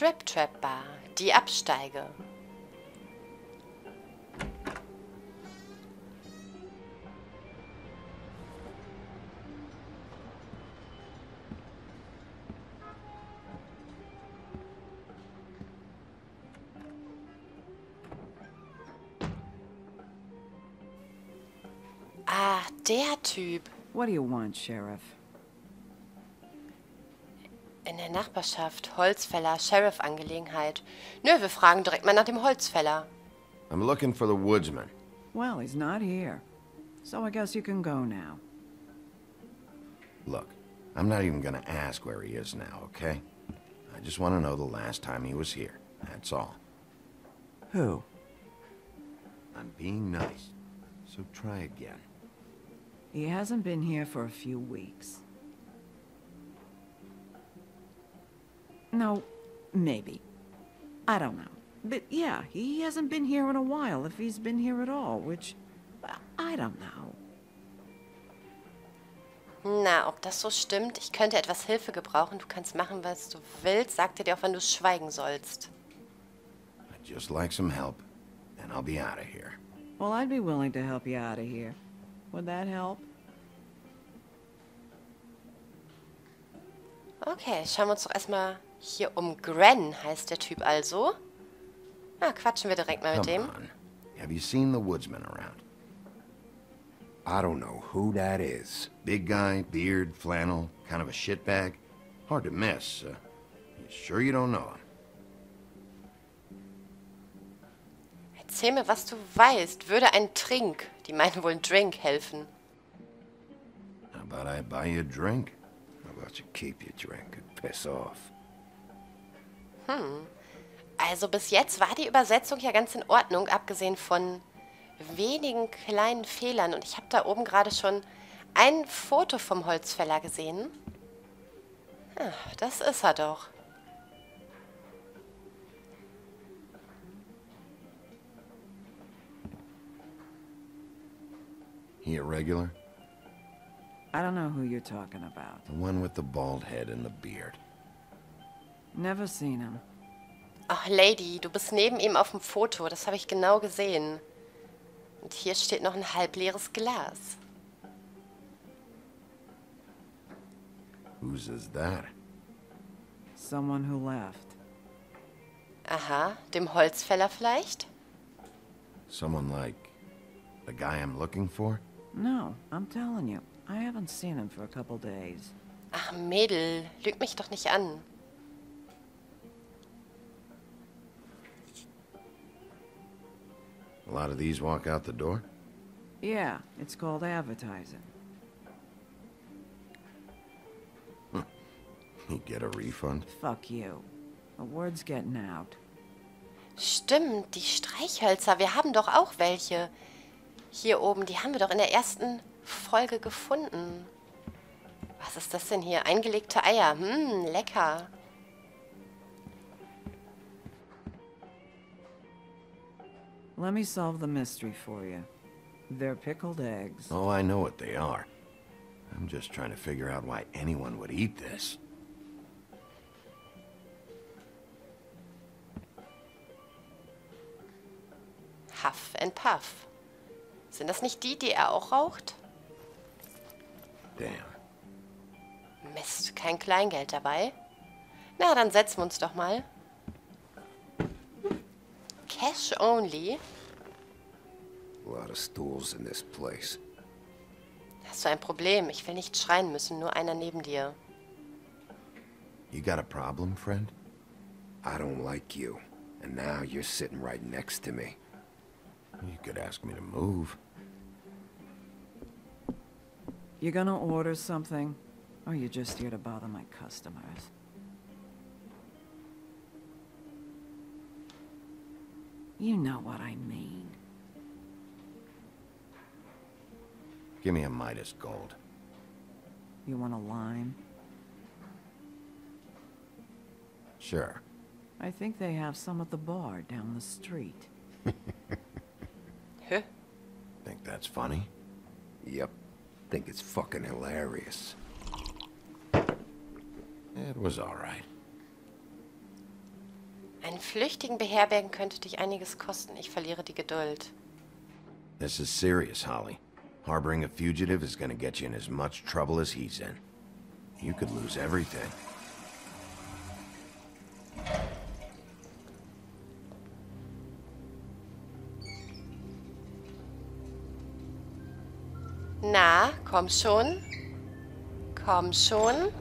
Trip Trap Bar. Die Absteige. Ah, der Typ. What do you want, Sheriff? In der Nachbarschaft. Holzfäller, Sheriff-Angelegenheit. Nö, wir fragen direkt mal nach dem Holzfäller. I'm looking for the woodsman. Well, he's not here. So I guess you can go now. Look, I'm not even gonna ask where he is now, okay? I just want to know the last time he was here. That's all. Who? I'm being nice. So try again. He hasn't been here for a few weeks. No, maybe. I don't know. But yeah, he hasn't been here in a while, if he's been here at all, which... I don't know. Na, ob das so stimmt? Ich könnte etwas Hilfe gebrauchen. Du kannst machen, was du willst. Sagte dir auch, wann du schweigen sollst. I'd just like some help, and I'll be out of here. Well, I'd be willing to help you out of here. Would that help? Okay, schauen wir uns doch erstmal hier um. Gren heißt der Typ also. Na, quatschen wir direkt mal mit Come dem. on. Have you seen the woodsman around? I don't know who that is. Big guy, beard, flannel, kind of a shitbag. Hard to miss. Uh, sure you don't know him? Erzähl mir, was du weißt. Würde ein Trink, die meinen wohl ein Drink, helfen? How about I buy you a drink? How about you keep your drink and piss off? Also bis jetzt war die Übersetzung ja ganz in Ordnung, abgesehen von wenigen kleinen Fehlern. Und ich habe da oben gerade schon ein Foto vom Holzfäller gesehen. Ja, das ist er doch. He a regular? I don't know who you're talking about. The one with the bald head and the beard. Never seen him. Ach, Lady, du bist neben ihm auf dem Foto. Das habe ich genau gesehen. Und hier steht noch ein halbleeres Glas. Whose is that? Someone who left. Aha, dem Holzfäller vielleicht? Someone like the guy I'm looking for? No, I'm telling you. I haven't seen him for a couple days. Ach, Mädel, lüg mich doch nicht an. A lot of these walk out the door? Yeah, it's called advertising. You get a refund? Fuck you. The word's getting out. Stimmt, die Streichhölzer, wir haben doch auch welche. Hier oben, die haben wir doch in der ersten Folge gefunden. Was ist das denn hier? Eingelegte Eier. Hm, lecker. Let me solve the mystery for you. They're pickled eggs. Oh, I know what they are. I'm just trying to figure out why anyone would eat this. Huff and Puff. Sind das nicht die, die er auch raucht? Damn. Mist, kein Kleingeld dabei. Na, dann setzen wir uns doch mal. Cash only. A lot of stools in this place. Hast du ein Problem? Ich will nicht schreien müssen, nur einer neben dir. You got a problem, friend? I don't like you. And now you're sitting right next to me. You could ask me to move. You gonna order something? Oh, or you just here to bother my customers? You know what I mean. Give me a Midas gold. You want a lime? Sure. I think they have some at the bar down the street. huh? Think that's funny? Yep. Think it's fucking hilarious. It was all right. Einen Flüchtigen beherbergen könnte dich einiges kosten. Ich verliere die Geduld. This is serious, Holly. Harboring a fugitive is gonna get you in as much trouble as he's in. You could lose everything. Na, komm schon. Komm schon.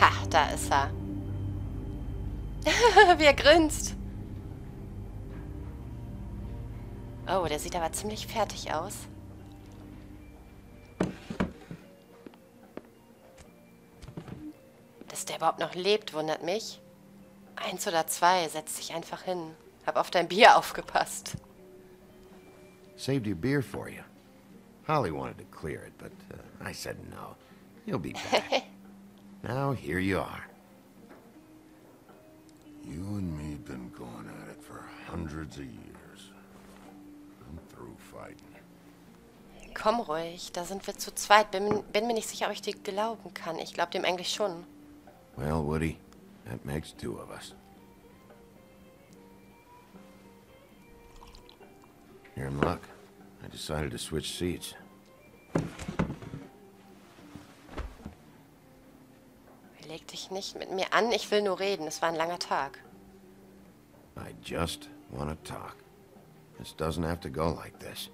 Ha, da ist er. Wie er grinst. Oh, der sieht aber ziemlich fertig aus. Dass der überhaupt noch lebt, wundert mich. Eins oder zwei, setz dich einfach hin. Hab auf dein Bier aufgepasst. Saved your beer for you. Holly wanted to clear it, but uh, I said no. You'll be back. now here you are. you and me been going at it for hundreds of years. I'm through fighting. Komm ruhig, da sind wir zu zweit. Bin, bin mir nicht sicher, ob ich dir glauben kann. Ich glaube dem eigentlich schon. Well, Woody, that makes two of us. You're in luck. I decided to switch seats. Leg dich nicht mit mir an, ich will nur reden. Es war ein langer Tag. I just want to talk. This doesn't have to go like this.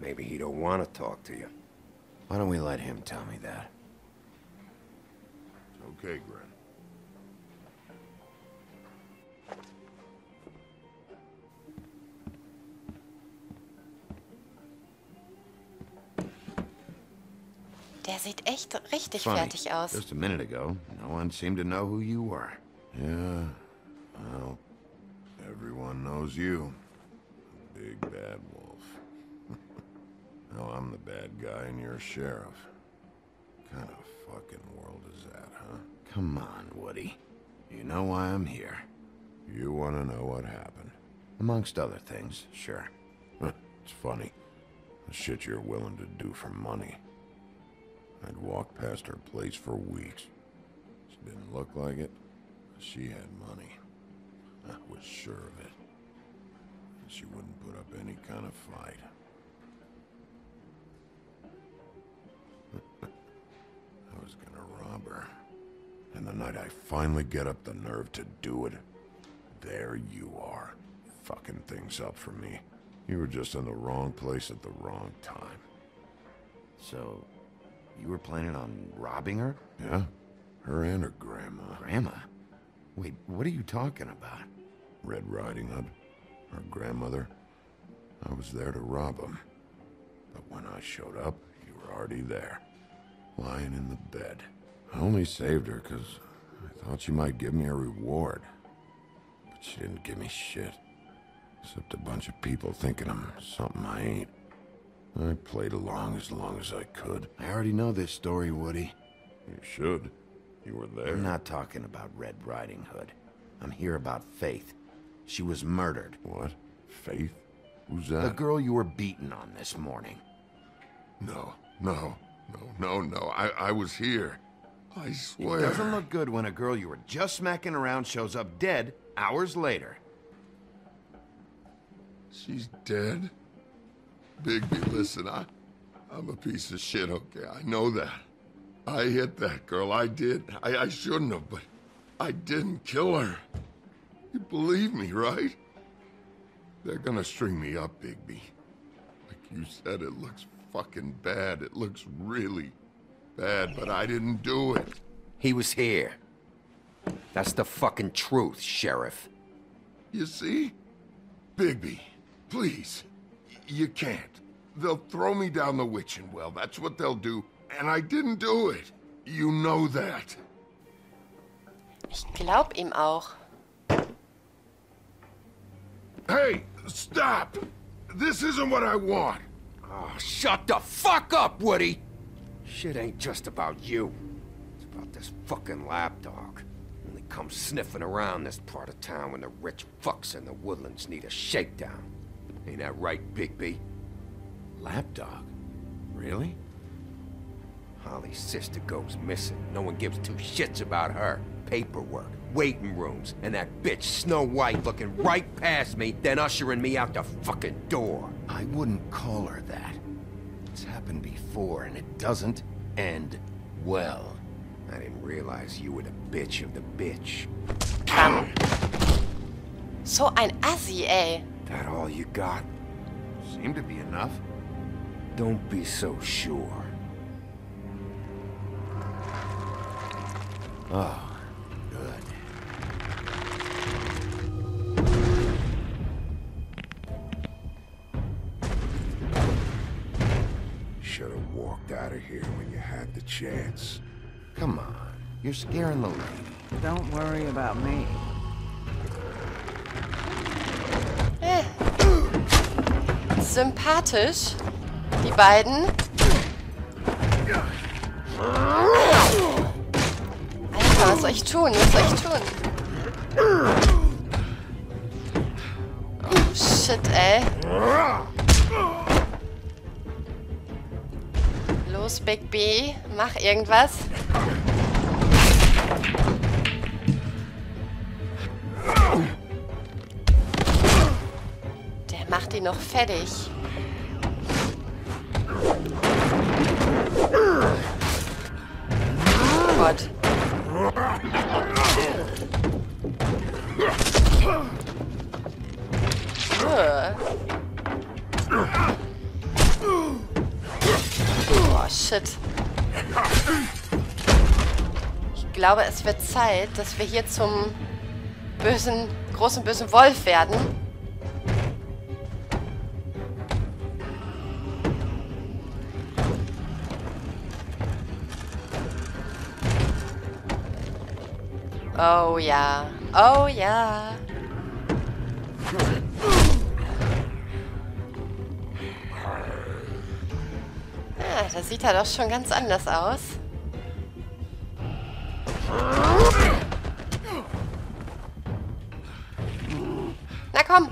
Maybe he don't want to talk to you. Why don't we let him tell me that? It's okay, Gren. Sieht echt richtig Funny, fertig aus. just a minute ago, no one seemed to know who you were. Yeah, well, everyone knows you. Big bad wolf. now I'm the bad guy and you're a sheriff. kind of fucking world is that, huh? Come on, Woody. You know why I'm here. You want to know what happened? Amongst other things, sure. it's funny. The shit you're willing to do for money. I'd walk past her place for weeks. She didn't look like it. but She had money. I was sure of it. She wouldn't put up any kind of fight. I was gonna rob her. And the night I finally get up the nerve to do it, there you are, fucking things up for me. You were just in the wrong place at the wrong time. So, you were planning on robbing her? Yeah? Her and her grandma. Grandma? Wait, what are you talking about? Red Riding Hood. Her grandmother. I was there to rob them. But when I showed up, you were already there. Lying in the bed. I only saved her because I thought she might give me a reward. But she didn't give me shit. Except a bunch of people thinking I'm something I ain't. I played along as long as I could. I already know this story, Woody. You should. You were there. I'm not talking about Red Riding Hood. I'm here about Faith. She was murdered. What? Faith? Who's that? The girl you were beaten on this morning. No, no, no, no, no. I, I was here. I swear. It doesn't look good when a girl you were just smacking around shows up dead hours later. She's dead? Bigby, listen, I, I'm a piece of shit, okay? I know that. I hit that girl. I did. I, I shouldn't have, but I didn't kill her. You believe me, right? They're gonna string me up, Bigby. Like you said, it looks fucking bad. It looks really bad, but I didn't do it. He was here. That's the fucking truth, Sheriff. You see? Bigby, please. Y- You can't. They'll throw me down the witching well. That's what they'll do. And I didn't do it. You know that. Ich glaub ihm auch. Hey, stop! This isn't what I want. Oh, shut the fuck up, Woody! Shit ain't just about you. It's about this fucking lapdog. Only comes sniffing around this part of town when the rich fucks in the woodlands need a shakedown. Ain't that right, Bigby? Lapdog? Really? Holly's sister goes missing. No one gives two shits about her. Paperwork, waiting rooms, and that bitch Snow White looking right past me, then ushering me out the fucking door. I wouldn't call her that. It's happened before, and it doesn't end well. I didn't realize you were the bitch of the bitch. Kam. So ein Assi, ey. Eh? That all you got? Seemed to be enough. Don't be so sure. Oh, good. Should have walked out of here when you had the chance. Come on. You're scaring the lady. Don't worry about me. Sympathisch. Die beiden. Alter, was soll ich tun? Was soll ich tun? Oh, shit, ey. Los, Big B. Mach irgendwas. Ihn noch fertig. Oh Gott. Oh, shit. Ich glaube, es wird Zeit, dass wir hier zum bösen, großen bösen Wolf werden. Oh ja. Oh ja. Ja, das sieht er doch schon ganz anders aus. Na komm.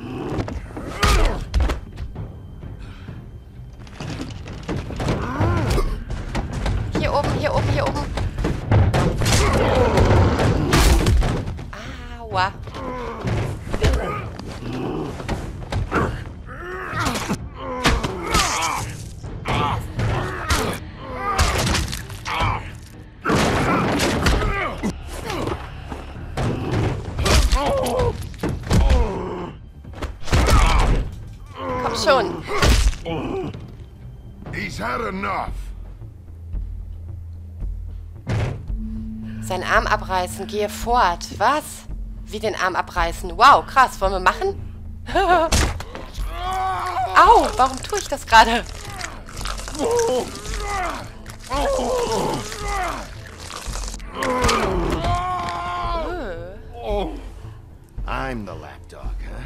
Arm abreißen, gehe fort. Was? Wie den Arm abreißen? Wow, krass. Wollen wir machen? Au, warum tue ich das gerade? I'm the lapdog, huh?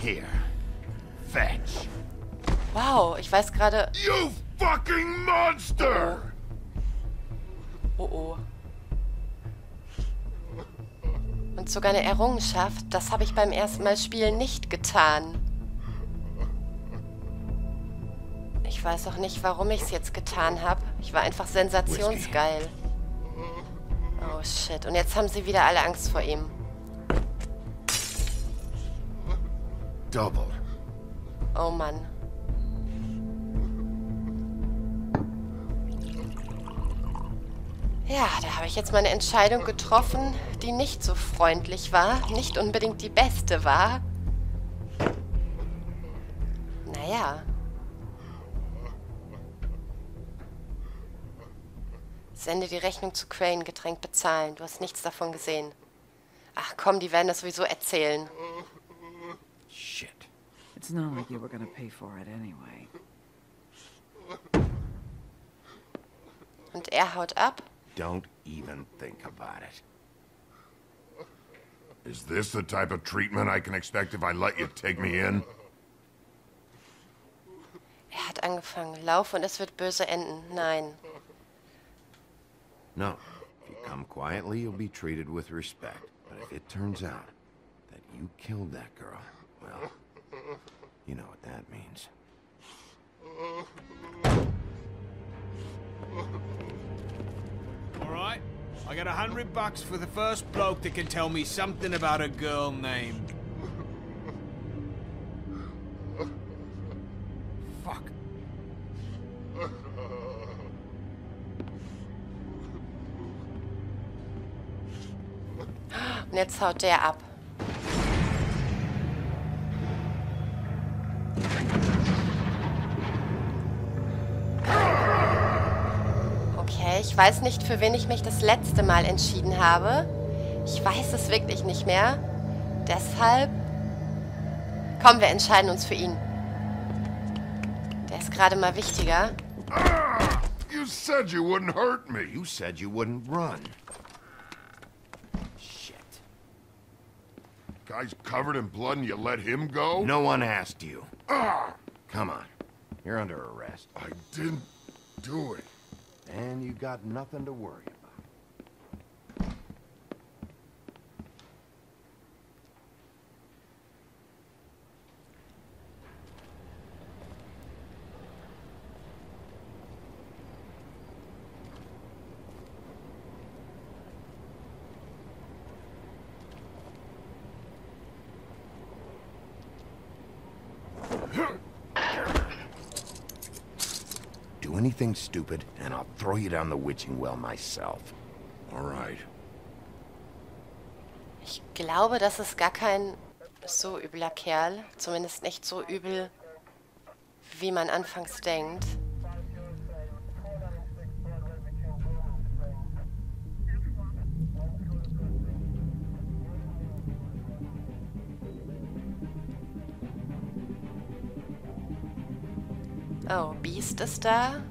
Here. Fetch. Wow, ich weiß gerade... You fucking monster! Oh oh. Und sogar eine Errungenschaft, das habe ich beim ersten Mal spielen nicht getan. Ich weiß auch nicht, warum ich es jetzt getan habe. Ich war einfach sensationsgeil. Oh shit. Und jetzt haben sie wieder alle Angst vor ihm. Double. Oh Mann. Ja, da habe ich jetzt meine Entscheidung getroffen, die nicht so freundlich war, nicht unbedingt die beste war. Naja. Sende die Rechnung zu Crane, Getränk bezahlen. Du hast nichts davon gesehen. Ach komm, die werden das sowieso erzählen. Shit. It's not like you were gonna pay for it anyway. Und er haut ab. Don't even think about it. Is this the type of treatment I can expect if I let you take me in? Er hat angefangen. Lauf und es wird böse enden. Nein. No. If you come quietly, you'll be treated with respect. But if it turns out that you killed that girl, well, you know what that means. All right. I got a hundred bucks for the first bloke that can tell me something about a girl named. Fuck. Und jetzt haut der ab. Ich weiß nicht, für wen ich mich das letzte Mal entschieden habe. Ich weiß es wirklich nicht mehr. Deshalb... Komm, wir entscheiden uns für ihn. Der ist gerade mal wichtiger. You said you wouldn't hurt me. You said you wouldn't run. Shit. Guy's covered in blood and you let him go? No one asked you. Ah! Come on. You're under arrest. I didn't do it. And you got nothing to worry about. Do anything stupid, and I'll throw you down the witching well myself. All right. Ich glaube, das ist gar kein so übler Kerl. Zumindest nicht so übel, wie man anfangs denkt. Oh, Beast ist da.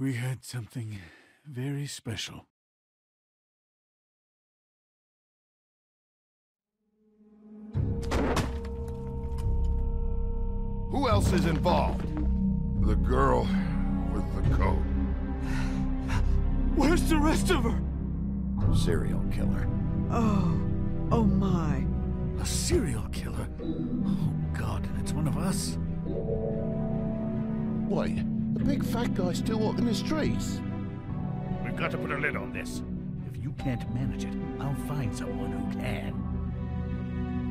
We had something very special. Who else is involved? The girl with the coat. Where's the rest of her? Serial killer. Oh, oh my. A serial killer? Oh, God, and it's one of us. Wait, the big fat guy still walking the streets? We've got to put a lid on this. If you can't manage it, I'll find someone who can.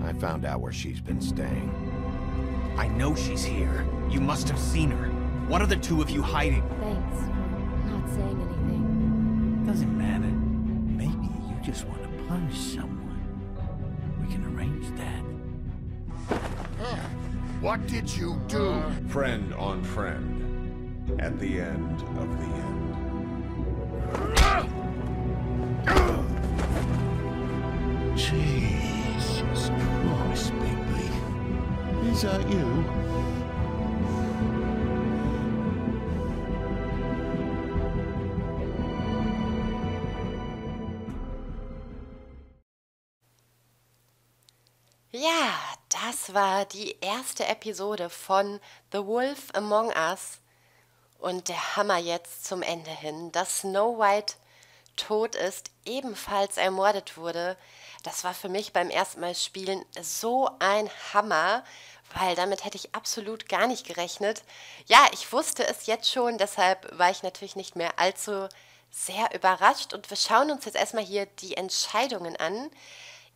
I found out where she's been staying. I know she's here. You must have seen her. What are the two of you hiding? Thanks for not saying anything. Doesn't matter. Maybe you just want to punish someone. We can arrange that. What did you do? Friend on friend. At the end of the end. Jesus Christ, Bigby. Is that you? Ja, das war die erste Episode von The Wolf Among Us. Und der Hammer jetzt zum Ende hin, dass Snow White tot ist, ebenfalls ermordet wurde. Das war für mich beim ersten Mal spielen so ein Hammer, weil damit hätte ich absolut gar nicht gerechnet. Ja, ich wusste es jetzt schon, deshalb war ich natürlich nicht mehr allzu sehr überrascht. Und wir schauen uns jetzt erstmal hier die Entscheidungen an.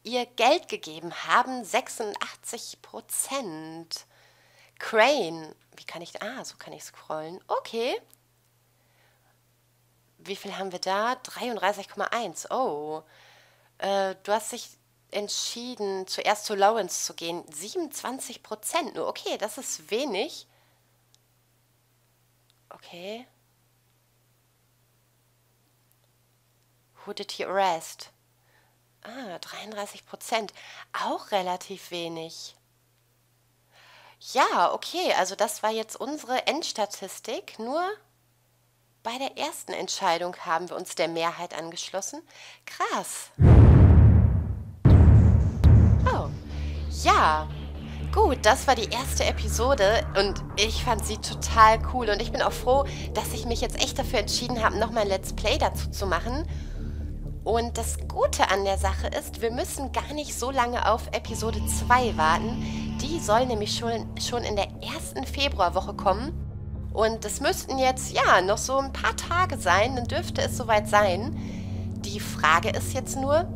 Ihr Geld gegeben haben 86 Prozent. Crane, wie kann ich, ah, so kann ich scrollen. Okay. wie viel haben wir da? 33,1. Oh. Äh, du hast dich entschieden, zuerst zu Lawrence zu gehen. 27 Prozent nur. Okay, das ist wenig. Okay. Who did he arrest? Ah, 33 Prozent. Auch relativ wenig. Ja, okay, also das war jetzt unsere Endstatistik. Nur bei der ersten Entscheidung haben wir uns der Mehrheit angeschlossen. Krass. Oh, ja. Gut, das war die erste Episode und ich fand sie total cool und ich bin auch froh, dass ich mich jetzt echt dafür entschieden habe, nochmal Let's Play dazu zu machen. Und das Gute an der Sache ist, wir müssen gar nicht so lange auf Episode 2 warten. Die soll nämlich schon, schon in der ersten Februarwoche kommen. Und es müssten jetzt, ja, noch so ein paar Tage sein, dann dürfte es soweit sein. Die Frage ist jetzt nur,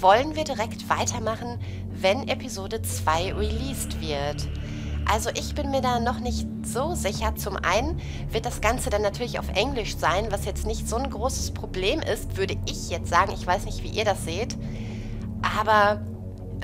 wollen wir direkt weitermachen, wenn Episode 2 released wird? Also ich bin mir da noch nicht so sicher. Zum einen wird das Ganze dann natürlich auf Englisch sein, was jetzt nicht so ein großes Problem ist, würde ich jetzt sagen. Ich weiß nicht, wie ihr das seht. Aber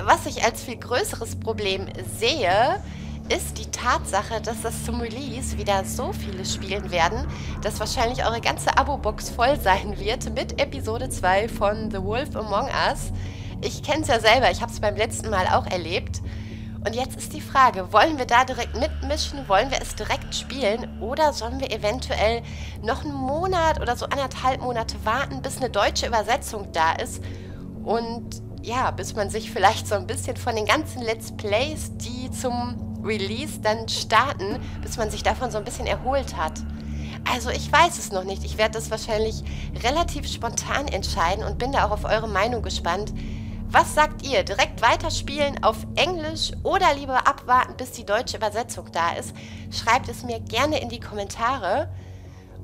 was ich als viel größeres Problem sehe, ist die Tatsache, dass das zum Release wieder so viele spielen werden, dass wahrscheinlich eure ganze Abo-Box voll sein wird mit Episode 2 von The Wolf Among Us. Ich kenne es ja selber, ich habe es beim letzten Mal auch erlebt. Und jetzt ist die Frage, wollen wir da direkt mitmischen, wollen wir es direkt spielen oder sollen wir eventuell noch einen Monat oder so anderthalb Monate warten, bis eine deutsche Übersetzung da ist und ja, bis man sich vielleicht so ein bisschen von den ganzen Let's Plays, die zum Release dann starten, bis man sich davon so ein bisschen erholt hat. Also ich weiß es noch nicht. Ich werde das wahrscheinlich relativ spontan entscheiden und bin da auch auf eure Meinung gespannt. Was sagt ihr? Direkt weiterspielen auf Englisch oder lieber abwarten, bis die deutsche Übersetzung da ist? Schreibt es mir gerne in die Kommentare.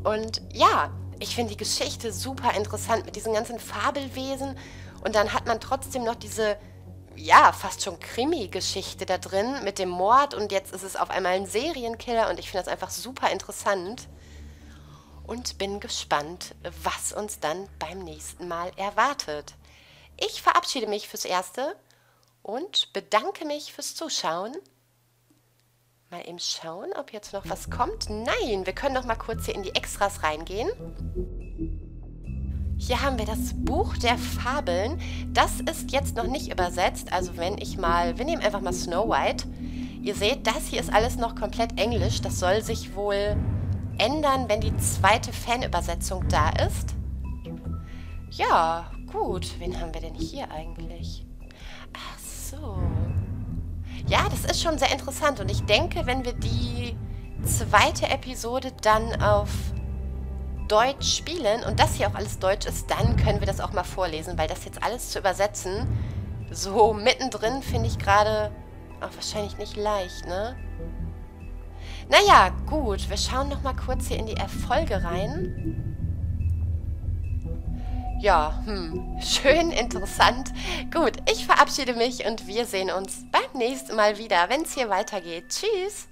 Und ja, ich finde die Geschichte super interessant mit diesen ganzen Fabelwesen. Und dann hat man trotzdem noch diese ja, fast schon Krimi-Geschichte da drin mit dem Mord und jetzt ist es auf einmal ein Serienkiller und ich finde das einfach super interessant und bin gespannt, was uns dann beim nächsten Mal erwartet. Ich verabschiede mich fürs Erste und bedanke mich fürs Zuschauen. Mal eben schauen, ob jetzt noch was kommt. Nein, wir können noch mal kurz hier in die Extras reingehen. Hier haben wir das Buch der Fabeln. Das ist jetzt noch nicht übersetzt. Also wenn ich mal, wir nehmen einfach mal Snow White. Ihr seht, das hier ist alles noch komplett Englisch. Das soll sich wohl ändern, wenn die zweite Fanübersetzung da ist. Ja, gut. Wen haben wir denn hier eigentlich? Ach so. Ja, das ist schon sehr interessant. Und ich denke, wenn wir die zweite Episode dann auf Deutsch spielen und das hier auch alles Deutsch ist, dann können wir das auch mal vorlesen, weil das jetzt alles zu übersetzen, so mittendrin finde ich gerade auch wahrscheinlich nicht leicht, ne? Naja, gut, wir schauen noch mal kurz hier in die Erfolge rein. Ja, hm, schön interessant. Gut, ich verabschiede mich und wir sehen uns beim nächsten Mal wieder, wenn es hier weitergeht. Tschüss!